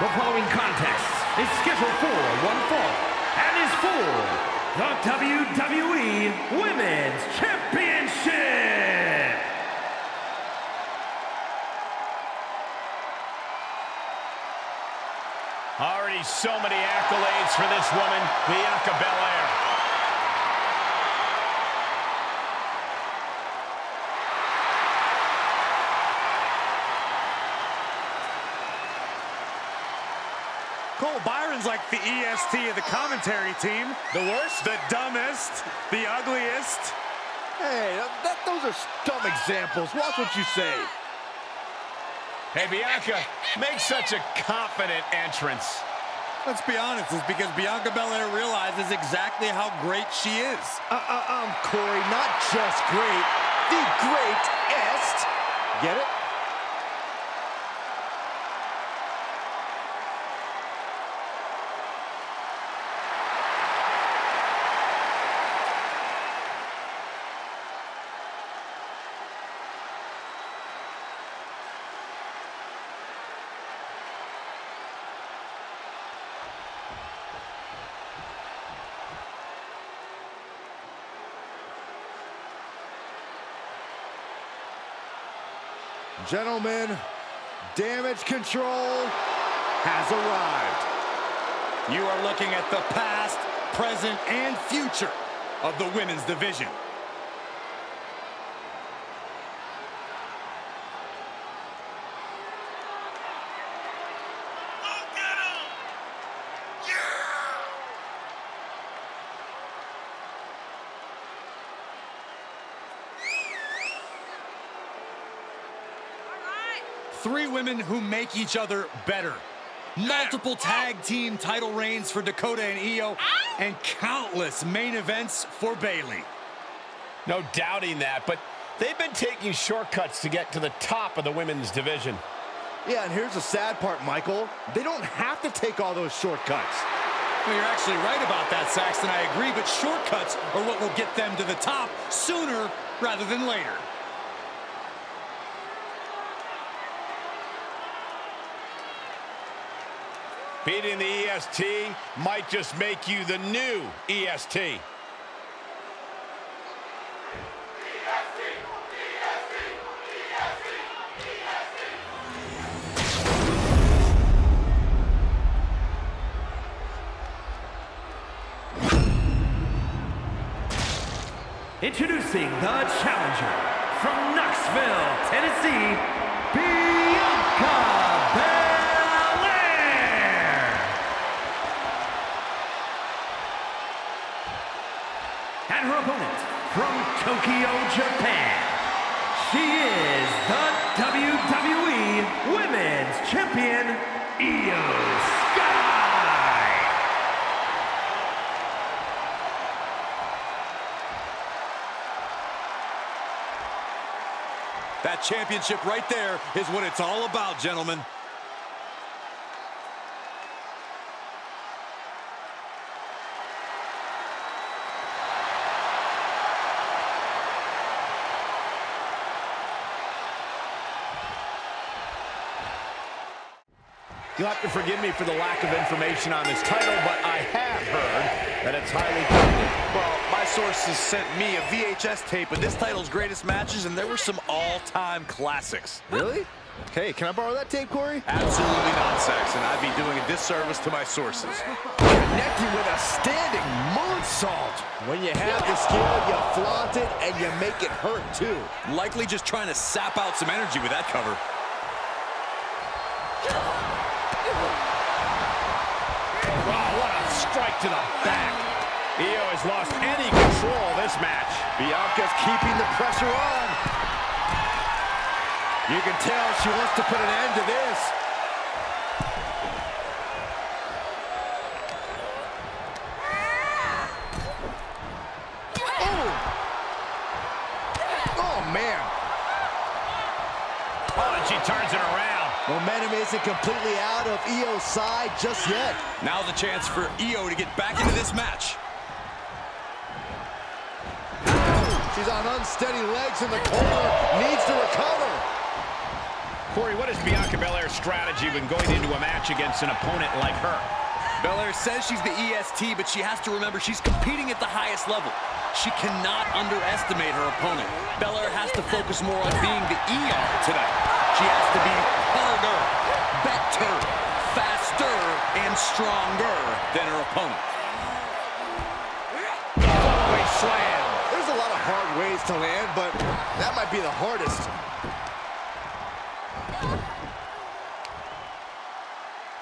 The following contest is scheduled for one fall and is for the WWE Women's Championship. Already so many accolades for this woman, Bianca Belair. The EST of the commentary team. The worst? The dumbest, the ugliest. Hey, that, those are dumb examples. Watch what you say. Hey, Bianca, make such a confident entrance. Let's be honest, it's because Bianca Belair realizes exactly how great she is. Uh, uh, um, Corey, not just great, the greatest. Get it? Gentlemen, Damage CTRL has arrived. You are looking at the past, present, and future of the women's division. Three women who make each other better. Multiple tag team title reigns for Dakota and IYO, and countless main events for Bayley. No doubting that, but they've been taking shortcuts to get to the top of the women's division. Yeah, and here's the sad part, Michael. They don't have to take all those shortcuts. Well, you're actually right about that, Saxton. I agree, but shortcuts are what will get them to the top sooner rather than later. Beating the EST might just make you the new E EST. Introducing the challenger from Knoxville, Tennessee, Bianca And her opponent from Tokyo, Japan. She is the WWE Women's Champion, IYO SKY. That championship right there is what it's all about, gentlemen. You'll have to forgive me for the lack of information on this title, but I have heard that it's highly coveted. Well, my sources sent me a VHS tape of this title's greatest matches, and there were some all-time classics. Really? Okay, can I borrow that tape, Corey? Absolutely not, Saxton. I'd be doing a disservice to my sources. Connected with a standing moonsault. When you have the skill, you flaunt it, and you make it hurt, too. Likely just trying to sap out some energy with that cover. To the back. IYO has lost any control this match. Bianca's keeping the pressure on. You can tell she wants to put an end to this. Oh! Oh, man. Oh, and she turns it around. Momentum isn't completely out of IYO's side just yet. Now the chance for IYO to get back into this match. She's on unsteady legs in the corner, needs to recover. Corey, what is is Bianca Belair's strategy when going into a match against an opponent like her? Belair says she's the EST, but she has to remember she's competing at the highest level. She cannot underestimate her opponent. Belair has to focus more on being the ER tonight. She has to be harder, better, faster, and stronger than her opponent. Slam. There's a lot of hard ways to land, but that might be the hardest.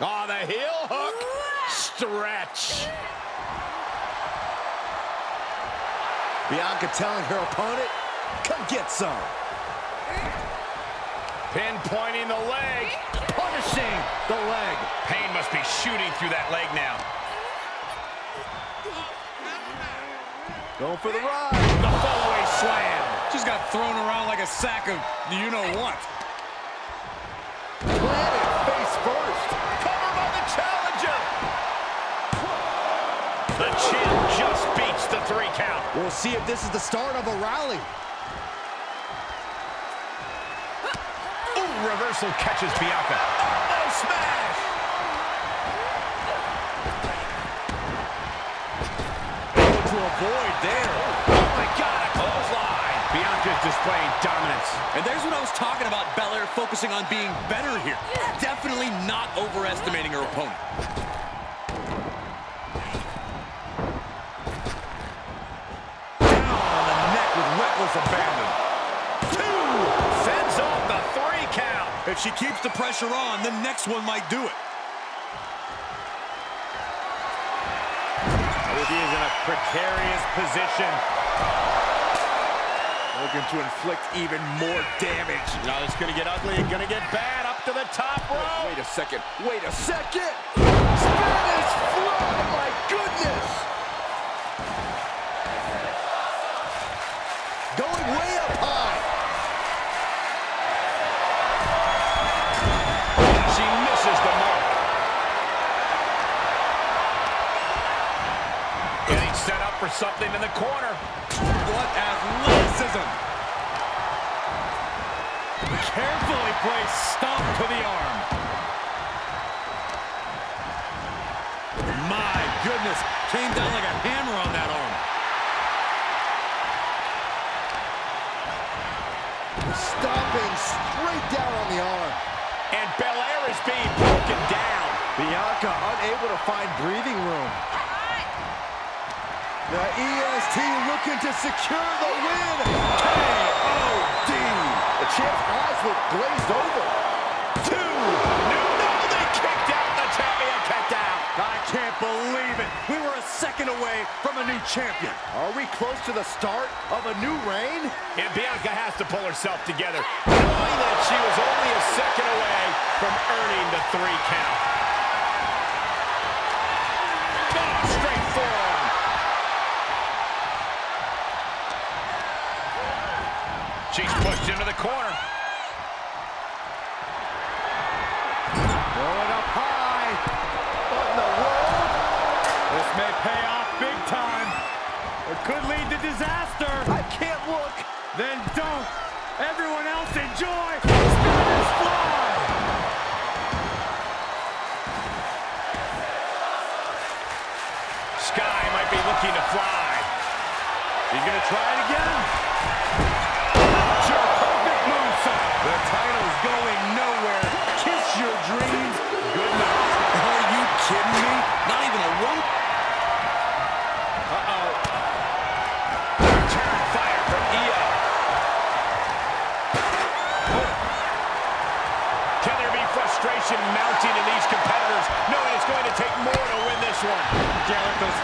Oh, the heel hook. Stretch. Bianca telling her opponent, come get some. Pinpointing the leg. Punishing the leg. Pain must be shooting through that leg now. Going for the ride. The fallaway slam. Just got thrown around like a sack of you-know-what. Planted face first. Cover by the challenger. The chin just beats the three count. We'll see if this is the start of a rally. Reversal catches Bianca. Elbow smash. Able to avoid there. Oh my God, a clothesline. Bianca's displaying dominance. And there's what I was talking about Belair focusing on being better here. Definitely not overestimating her opponent. Down on the neck with reckless abandon. Two. Sends off the three count. If she keeps the pressure on, the next one might do it. He is in a precarious position. Looking to inflict even more damage. Now it's going to get ugly and going to get bad up to the top rope. Wait a second. Wait a second. Spanish fly. My goodness. For something in the corner. What athleticism! Carefully placed stomp to the arm. My goodness, came down like a hammer on that arm. Stomping straight down on the arm. And Belair is being broken down. Bianca unable to find breathing room. The EST looking to secure the win. KOD. The champ's eyes look glazed over. Two. No, no, they kicked out the champion kicked out. I can't believe it. We were a second away from a new champion. Are we close to the start of a new reign? And Bianca has to pull herself together, knowing that she was only a second away from earning the three count. Then don't. Everyone else enjoy.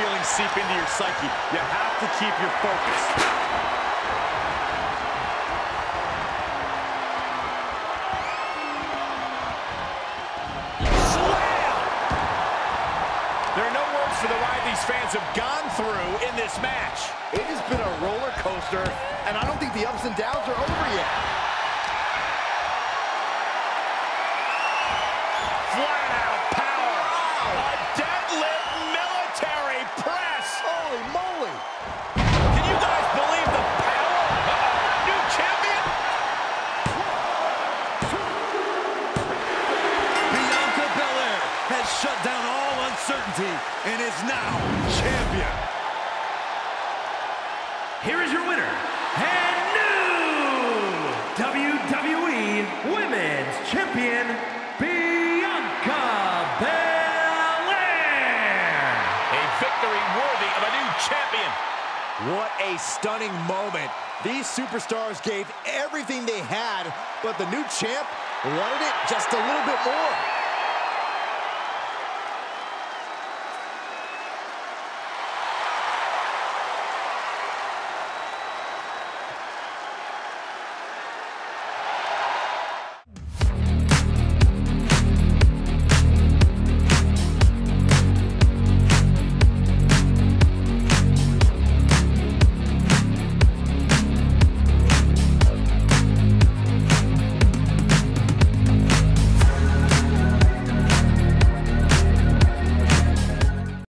Feelings seep into your psyche. You have to keep your focus. There are no words for the ride these fans have gone through in this match. It has been a roller coaster, and I don't think the ups and downs are over champion. Here is your winner, and new WWE Women's Champion, Bianca Belair. A victory worthy of a new champion. What a stunning moment. These superstars gave everything they had, but the new champ wanted it just a little bit more.